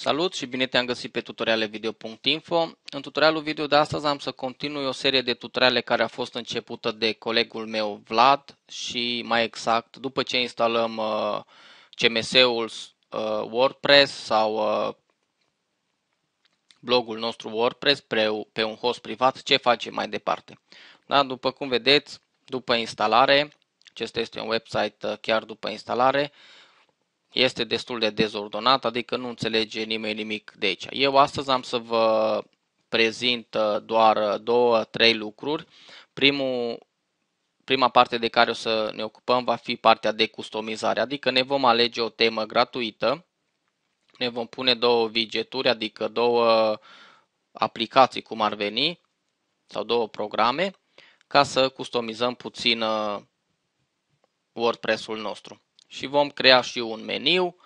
Salut și bine te-am găsit pe tutorialevideo.info. În tutorialul video de astăzi am să continui o serie de tutoriale care a fost începută de colegul meu Vlad și mai exact după ce instalăm uh, CMS-ul uh, WordPress sau uh, blogul nostru WordPress pe, pe un host privat, ce facem mai departe. Da, după cum vedeți, după instalare, acesta este un website uh, chiar după instalare, este destul de dezordonat, adică nu înțelege nimeni nimic de aici. Eu astăzi am să vă prezint uh, doar uh, două, trei lucruri. Primul, prima parte de care o să ne ocupăm va fi partea de customizare, adică ne vom alege o temă gratuită, ne vom pune două widgeturi, adică două aplicații cum ar veni, sau două programe, ca să customizăm puțin uh, WordPress-ul nostru și vom crea și un meniu,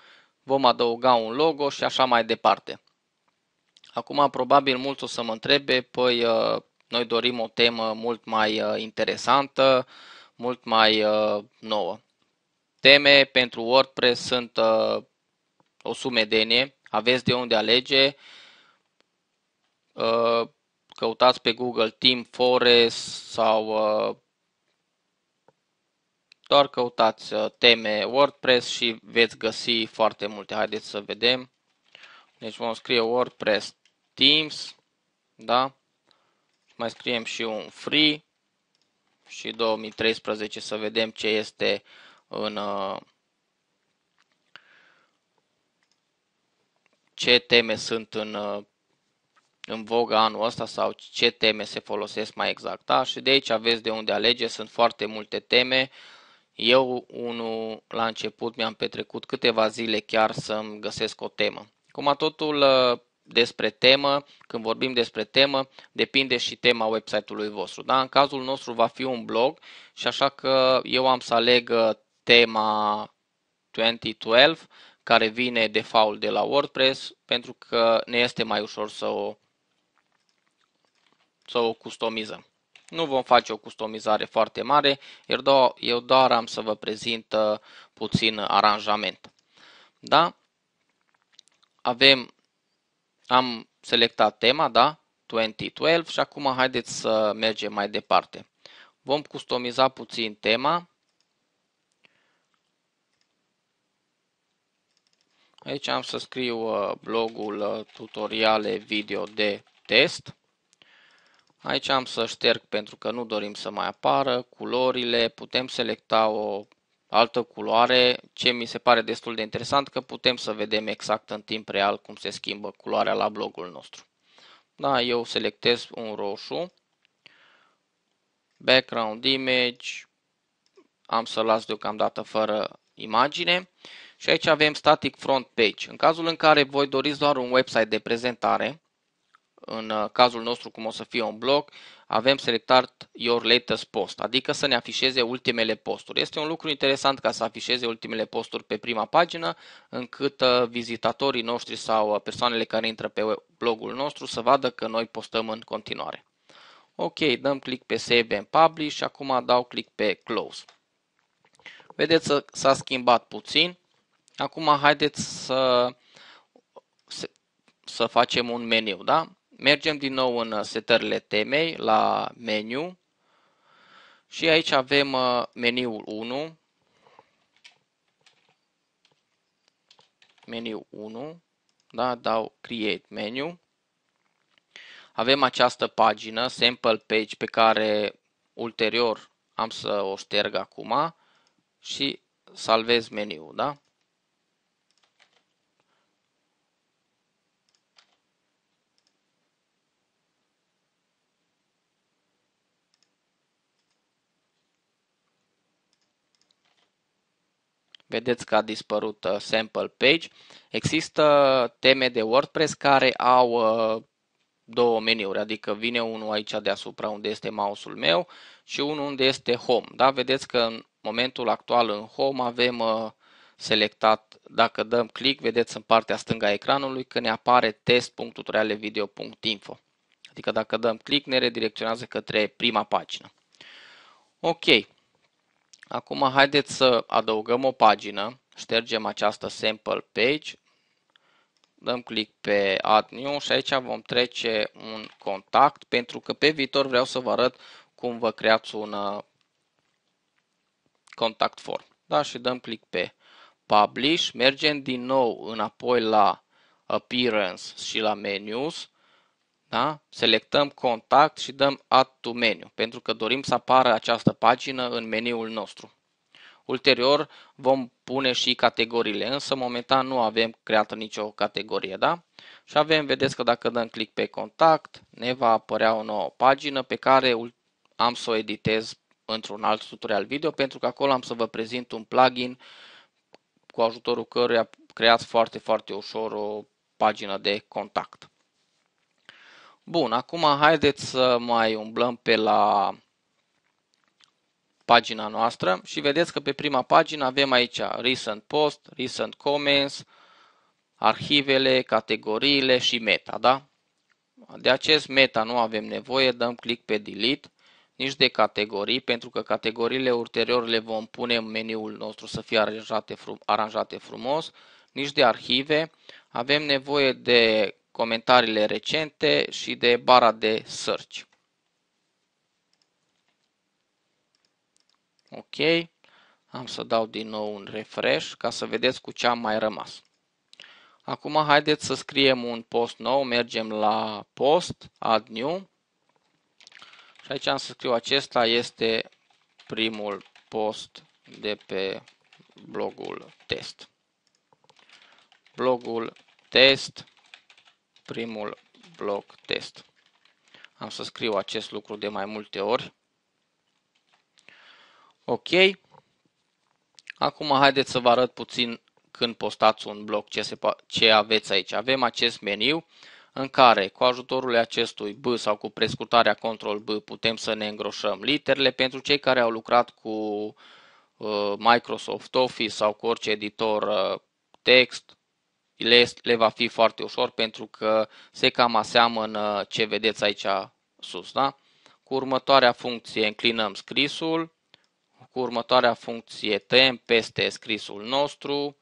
vom adăuga un logo și așa mai departe. Acum probabil mulți o să mă întrebe, păi uh, noi dorim o temă mult mai uh, interesantă, mult mai uh, nouă. Teme pentru WordPress sunt o sumedenie, aveți de unde alege, căutați pe Google Team Forest sau doar căutați uh, teme WordPress și veți găsi foarte multe. Haideți să vedem. Deci vom scrie WordPress Teams, da? Mai scriem și un free și 2013 să vedem ce este în uh, ce teme sunt în uh, în vogă anul ăsta sau ce teme se folosesc mai exact. Da? Și de aici aveți de unde alege, sunt foarte multe teme. Eu, unul, la început mi-am petrecut câteva zile chiar să-mi găsesc o temă. Cum totul uh, despre temă, când vorbim despre temă, depinde și tema website-ului vostru. Da? În cazul nostru va fi un blog și așa că eu am să aleg uh, tema 2012 care vine default de la WordPress pentru că ne este mai ușor să o, să o customizăm. Nu vom face o customizare foarte mare, eu doar am să vă prezint uh, puțin aranjament. Da? Avem, am selectat tema, da? 2012 și acum haideți să mergem mai departe. Vom customiza puțin tema. Aici am să scriu uh, blogul uh, tutoriale video de test. Aici am să șterg pentru că nu dorim să mai apară culorile, putem selecta o altă culoare, ce mi se pare destul de interesant că putem să vedem exact în timp real cum se schimbă culoarea la blogul nostru. Da, eu selectez un roșu, background image, am să las deocamdată fără imagine și aici avem static front page. În cazul în care voi doriți doar un website de prezentare, în uh, cazul nostru cum o să fie un blog, avem selectat your latest post, adică să ne afișeze ultimele posturi. Este un lucru interesant ca să afișeze ultimele posturi pe prima pagină, încât uh, vizitatorii noștri sau uh, persoanele care intră pe blogul nostru să vadă că noi postăm în continuare. Ok, dăm click pe Save and Publish și acum dau click pe Close. Vedeți că s-a schimbat puțin. Acum haideți să, să facem un meniu, da? Mergem din nou în uh, setările temei, la meniu și aici avem uh, meniul 1, meniu 1, da, dau create menu. Avem această pagină, sample page, pe care ulterior am să o șterg acum și salvez meniul, da? Vedeți că a dispărut uh, sample page. Există teme de WordPress care au uh, două meniuri, adică vine unul aici deasupra unde este mouse-ul meu și unul unde este home. Da? Vedeți că în momentul actual în home avem uh, selectat, dacă dăm click, vedeți în partea stângă a ecranului că ne apare test.tutorialevideo.info. Adică dacă dăm click ne redirecționează către prima pagină. Ok, Acum haideți să adăugăm o pagină, ștergem această sample page, dăm click pe Add New și aici vom trece un contact pentru că pe viitor vreau să vă arăt cum vă creați un uh, contact form. Da? Și dăm click pe Publish, mergem din nou înapoi la Appearance și la Menus, da? selectăm contact și dăm Add to Menu, pentru că dorim să apară această pagină în meniul nostru. Ulterior vom pune și categoriile, însă momentan nu avem creată nicio categorie, da? Și avem, vedeți că dacă dăm click pe contact, ne va apărea o nouă pagină pe care am să o editez într-un alt tutorial video, pentru că acolo am să vă prezint un plugin cu ajutorul căruia creați foarte, foarte ușor o pagină de contact. Bun, acum haideți să mai umblăm pe la pagina noastră și vedeți că pe prima pagină avem aici Recent Post, Recent Comments, arhivele, categoriile și meta, da? De acest meta nu avem nevoie, dăm click pe Delete, nici de categorii, pentru că categoriile ulterior le vom pune în meniul nostru să fie aranjate, frum, aranjate frumos, nici de arhive, avem nevoie de comentariile recente și de bara de search. Ok, am să dau din nou un refresh ca să vedeți cu ce am mai rămas. Acum haideți să scriem un post nou, mergem la post, add new și aici am să scriu acesta este primul post de pe blogul test. Blogul test, primul blog test. Am să scriu acest lucru de mai multe ori. Ok. Acum haideți să vă arăt puțin când postați un blog ce, se, ce aveți aici. Avem acest meniu în care cu ajutorul acestui B sau cu prescurtarea Ctrl B putem să ne îngroșăm literele. Pentru cei care au lucrat cu uh, Microsoft Office sau cu orice editor uh, text, le, le va fi foarte ușor pentru că se cam aseamănă ce vedeți aici sus. Da? Cu următoarea funcție înclinăm scrisul, cu următoarea funcție tăiem peste scrisul nostru.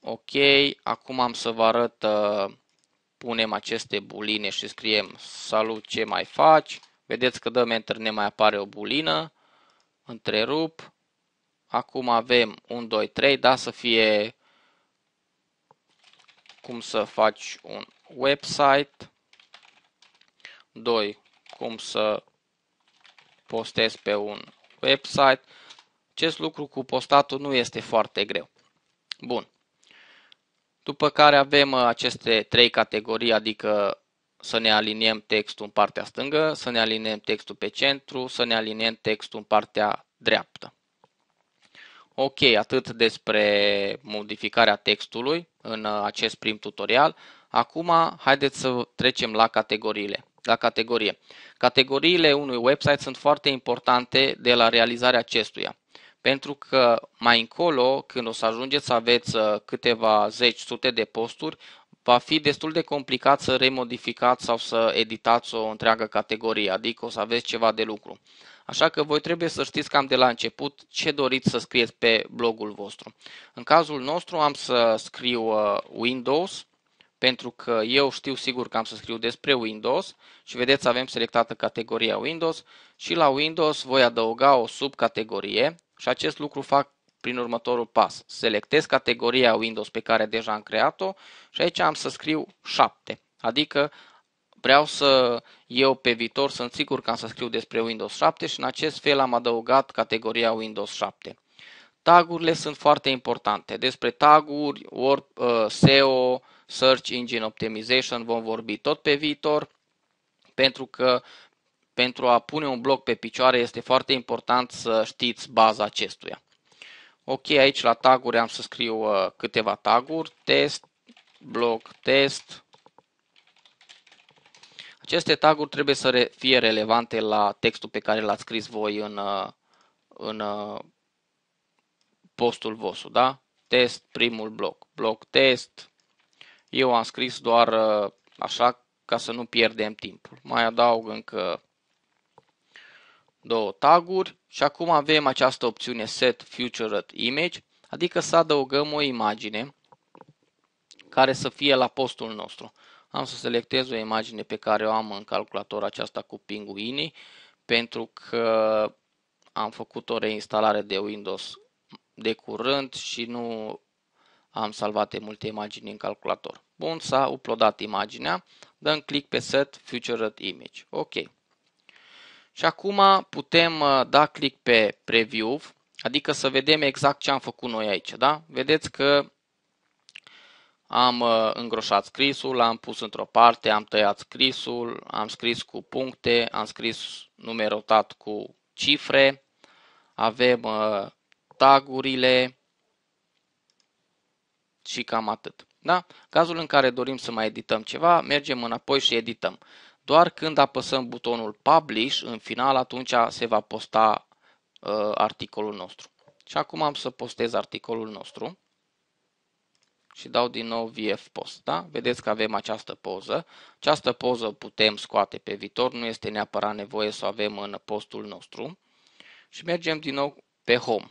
Ok, acum am să vă arăt, uh, punem aceste buline și scriem salut ce mai faci. Vedeți că dăm enter ne mai apare o bulină, întrerup. Acum avem 1, 2, 3, da, să fie cum să faci un website. 2. Cum să postezi pe un website. Acest lucru cu postatul nu este foarte greu. Bun. După care avem uh, aceste trei categorii, adică să ne aliniem textul în partea stângă, să ne aliniem textul pe centru, să ne aliniem textul în partea dreaptă. Ok, atât despre modificarea textului în uh, acest prim tutorial. Acum, haideți să trecem la categoriile. La categorie. Categoriile unui website sunt foarte importante de la realizarea acestuia. Pentru că mai încolo, când o să ajungeți să aveți uh, câteva zeci, sute de posturi, va fi destul de complicat să remodificați sau să editați o întreagă categorie, adică o să aveți ceva de lucru. Așa că voi trebuie să știți cam de la început ce doriți să scrieți pe blogul vostru. În cazul nostru am să scriu uh, Windows, pentru că eu știu sigur că am să scriu despre Windows și vedeți avem selectată categoria Windows și la Windows voi adăuga o subcategorie și acest lucru fac prin următorul pas. Selectez categoria Windows pe care deja am creat-o și aici am să scriu 7, adică vreau să eu pe viitor sunt sigur că am să scriu despre Windows 7 și în acest fel am adăugat categoria Windows 7. Tagurile sunt foarte importante. Despre taguri, Word, uh, SEO, Search Engine Optimization vom vorbi tot pe viitor, pentru că pentru a pune un blog pe picioare este foarte important să știți baza acestuia. Ok, aici la taguri am să scriu uh, câteva taguri, test, blog test. Aceste taguri trebuie să fie relevante la textul pe care l-ați scris voi în, uh, în uh, postul vostru, da? Test, primul bloc, bloc test. Eu am scris doar uh, așa ca să nu pierdem timpul. Mai adaug încă două taguri și acum avem această opțiune Set Featured Image, adică să adăugăm o imagine care să fie la postul nostru. Am să selectez o imagine pe care o am în calculator aceasta cu pinguinii, pentru că am făcut o reinstalare de Windows de curând și nu am salvat multe imagini în calculator. Bun, s-a uploadat imaginea, dăm click pe Set Featured Image. Ok. Și acum putem uh, da click pe Preview, adică să vedem exact ce am făcut noi aici. Da? Vedeți că am uh, îngroșat scrisul, l-am pus într-o parte, am tăiat scrisul, am scris cu puncte, am scris numerotat cu cifre, avem uh, tagurile și cam atât. Da? Cazul în care dorim să mai edităm ceva, mergem înapoi și edităm. Doar când apăsăm butonul Publish, în final, atunci se va posta uh, articolul nostru. Și acum am să postez articolul nostru și dau din nou VF Post. Da? Vedeți că avem această poză. Această poză putem scoate pe viitor, nu este neapărat nevoie să o avem în postul nostru. Și mergem din nou pe Home.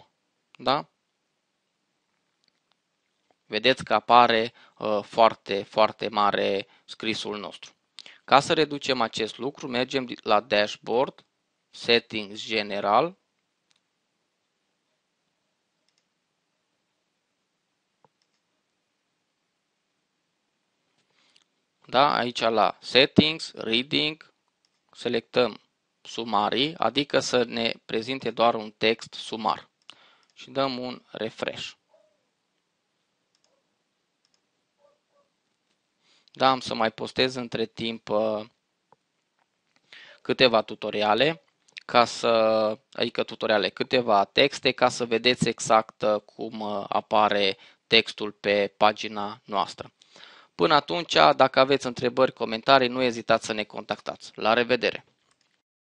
Da? Vedeți că apare uh, foarte, foarte mare scrisul nostru. Ca să reducem acest lucru, mergem la Dashboard, Settings General, Da? Aici la Settings, Reading, selectăm sumarii, adică să ne prezinte doar un text sumar. Și dăm un refresh. Da, am să mai postez între timp uh, câteva tutoriale, ca să, adică tutoriale, câteva texte, ca să vedeți exact uh, cum uh, apare textul pe pagina noastră. Până atunci, dacă aveți întrebări, comentarii, nu ezitați să ne contactați. La revedere!